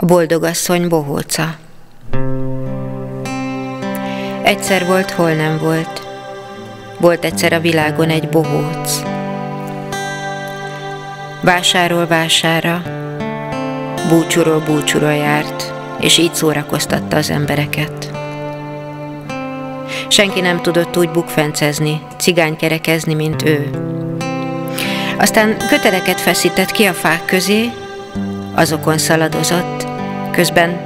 A boldogasszony bohóca. Egyszer volt, hol nem volt. Volt egyszer a világon egy bohóc. Vásáról vására, búcsúról búcsúról járt, és így szórakoztatta az embereket. Senki nem tudott úgy bukfencezni, cigánykerekezni, mint ő. Aztán köteleket feszített ki a fák közé, azokon szaladozott, közben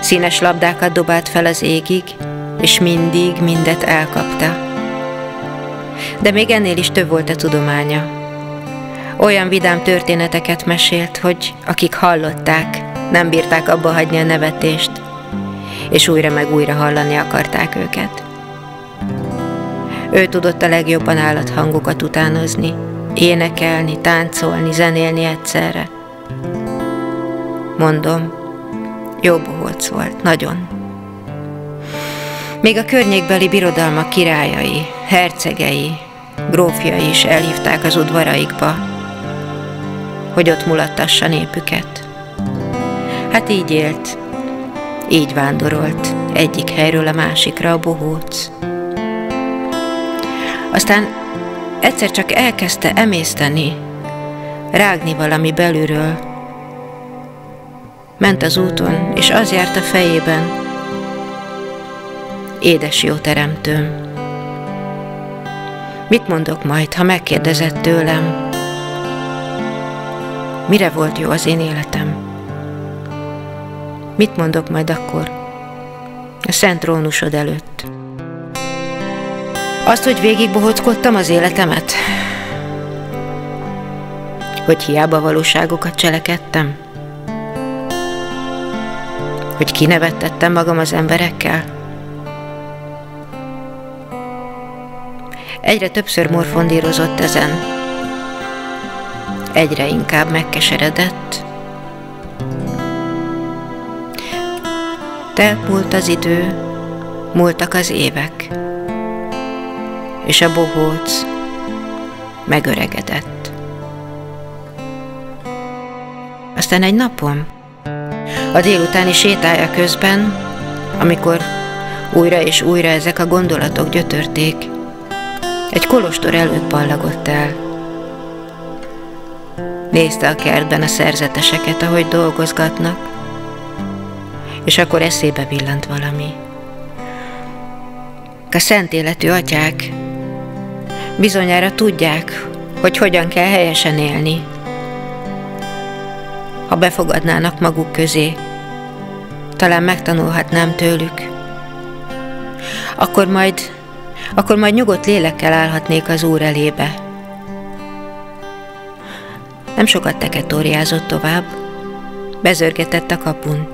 színes labdákat dobált fel az égig, és mindig mindet elkapta. De még ennél is több volt a tudománya. Olyan vidám történeteket mesélt, hogy akik hallották, nem bírták abba hagyni a nevetést, és újra meg újra hallani akarták őket. Ő tudott a legjobban állathangokat utánozni, énekelni, táncolni, zenélni egyszerre. Mondom, jó bohóc volt, nagyon. Még a környékbeli birodalmak királyai, hercegei, grófjai is elhívták az udvaraikba, hogy ott mulattassa népüket. Hát így élt, így vándorolt egyik helyről a másikra a bohóc. Aztán egyszer csak elkezdte emészteni, rágni valami belülről. Ment az úton, és az járt a fejében. Édes jó teremtőm. Mit mondok majd, ha megkérdezett tőlem? Mire volt jó az én életem? Mit mondok majd akkor? A szent trónusod előtt. Azt, hogy végigbohockodtam az életemet? Hogy hiába valóságokat cselekedtem? Hogy kinevettettem magam az emberekkel? Egyre többször morfondírozott ezen. Egyre inkább megkeseredett. Telpult az idő, múltak az évek és a bohóc megöregedett. Aztán egy napon, a délutáni sétája közben, amikor újra és újra ezek a gondolatok gyötörték, egy kolostor előtt ballagott el. Nézte a kertben a szerzeteseket, ahogy dolgozgatnak, és akkor eszébe villant valami. A szent életű atyák Bizonyára tudják, hogy hogyan kell helyesen élni. Ha befogadnának maguk közé, talán megtanulhatnám tőlük. Akkor majd, akkor majd nyugodt lélekkel állhatnék az Úr elébe. Nem sokat teketóriázott tovább, bezörgetett a kapun.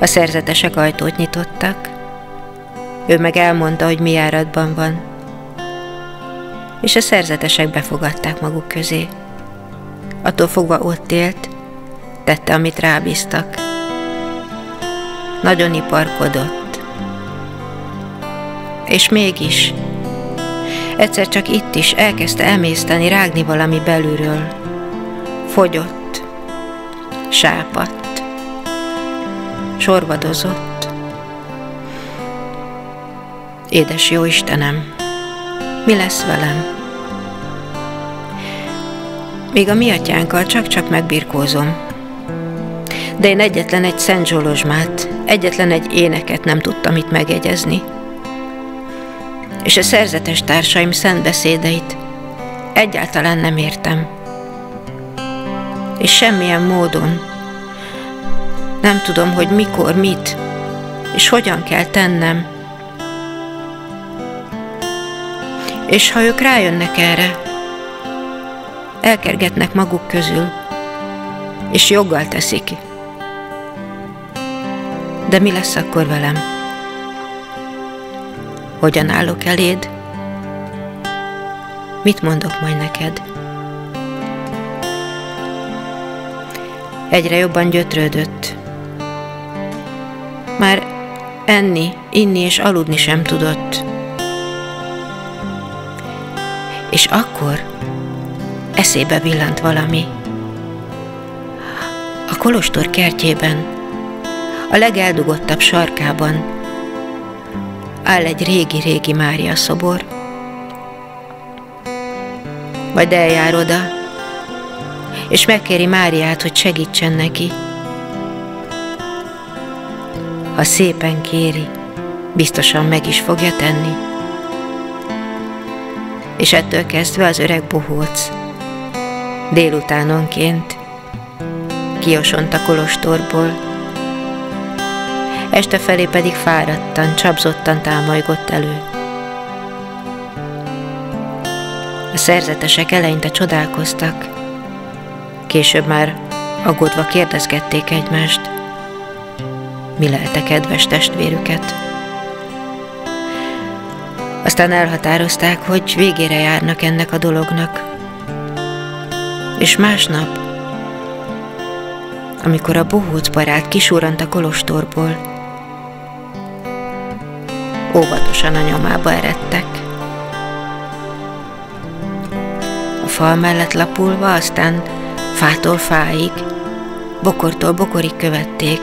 A szerzetesek ajtót nyitottak, ő meg elmondta, hogy mi járatban van és a szerzetesek befogadták maguk közé. Attól fogva ott élt, tette, amit rábíztak. Nagyon iparkodott. És mégis, egyszer csak itt is elkezdte emészteni, rágni valami belülről. Fogyott, sápadt, sorvadozott. Édes jó Istenem! Mi lesz velem? Még a mi atyánkkal csak-csak megbirkózom. De én egyetlen egy Szent Zsolozsmát, egyetlen egy éneket nem tudtam itt megegyezni. És a szerzetes társaim szent beszédeit egyáltalán nem értem. És semmilyen módon nem tudom, hogy mikor, mit, és hogyan kell tennem, És ha ők rájönnek erre, elkergetnek maguk közül, és joggal teszik. De mi lesz akkor velem? Hogyan állok eléd? Mit mondok majd neked? Egyre jobban gyötrődött. Már enni, inni és aludni sem tudott. És akkor eszébe villant valami. A kolostor kertjében, a legeldugottabb sarkában áll egy régi-régi Mária szobor. Majd eljár oda, és megkéri Máriát, hogy segítsen neki. Ha szépen kéri, biztosan meg is fogja tenni. És ettől kezdve az öreg bohóc délutánonként kiosont a kolostorból, este felé pedig fáradtan, csapzottan támolygott elő. A szerzetesek eleinte csodálkoztak, később már aggódva kérdezgették egymást, mi lelte kedves testvérüket. Aztán elhatározták, hogy végére járnak ennek a dolognak. És másnap, amikor a bohóc barát kisúrant a kolostorból, óvatosan a nyomába eredtek. A fal mellett lapulva, aztán fától fáig, bokortól bokorig követték.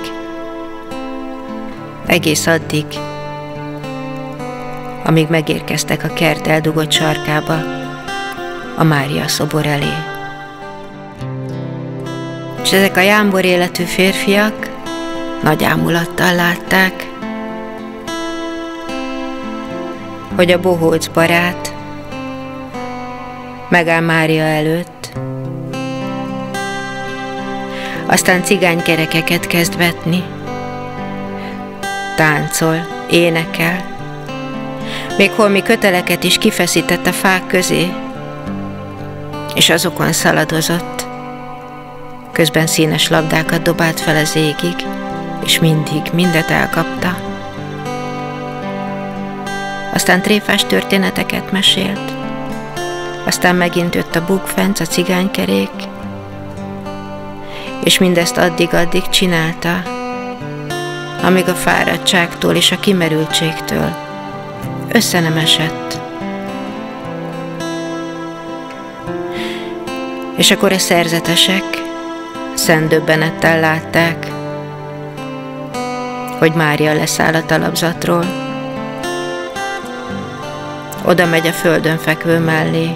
Egész addig, amíg megérkeztek a kert eldugott sarkába, a Mária szobor elé. És ezek a jámbor életű férfiak nagy ámulattal látták, hogy a bohóc barát megáll Mária előtt, aztán cigánykerekeket kezd vetni, táncol, énekel, még holmi köteleket is kifeszített a fák közé, és azokon szaladozott. Közben színes labdákat dobált fel az égig, és mindig mindet elkapta. Aztán tréfás történeteket mesélt, aztán megint jött a bukfenc, a cigánykerék, és mindezt addig-addig csinálta, amíg a fáradtságtól és a kimerültségtől össze nem esett. És akkor a szerzetesek szendöbbenettel látták, hogy Mária leszáll a talapzatról. Oda megy a földön fekvő mellé.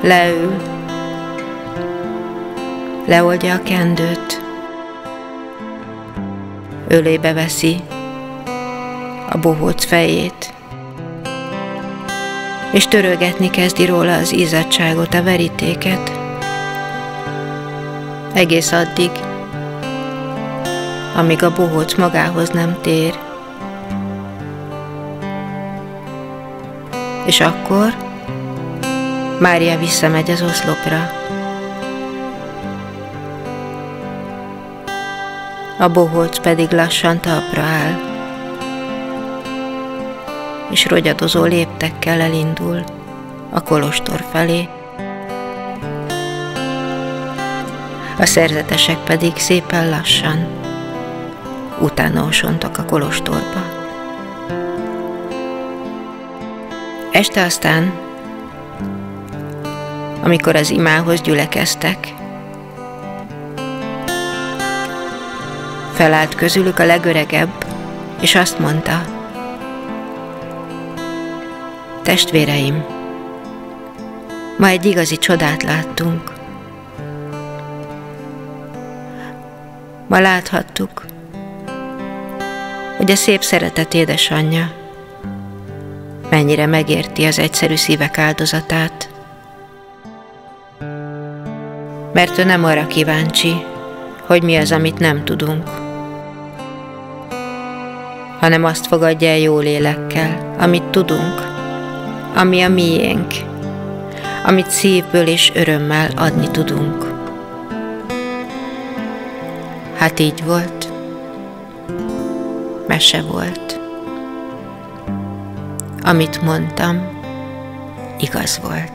Leül. Leoldja a kendőt. Ölébe veszi a bohóc fejét, és törögetni kezdi róla az izzadságot, a verítéket. Egész addig, amíg a bohóc magához nem tér. És akkor Mária visszamegy az oszlopra. A bohóc pedig lassan talpra áll és rogyadozó léptekkel elindul a kolostor felé. A szerzetesek pedig szépen lassan utána osontak a kolostorba. Este aztán, amikor az imához gyülekeztek, felállt közülük a legöregebb, és azt mondta, Testvéreim, ma egy igazi csodát láttunk. Ma láthattuk, hogy a szép szeretet édesanyja mennyire megérti az egyszerű szívek áldozatát, mert ő nem arra kíváncsi, hogy mi az, amit nem tudunk, hanem azt fogadja el jó lélekkel, amit tudunk, ami a miénk, amit szívből és örömmel adni tudunk. Hát így volt, mese volt. Amit mondtam, igaz volt.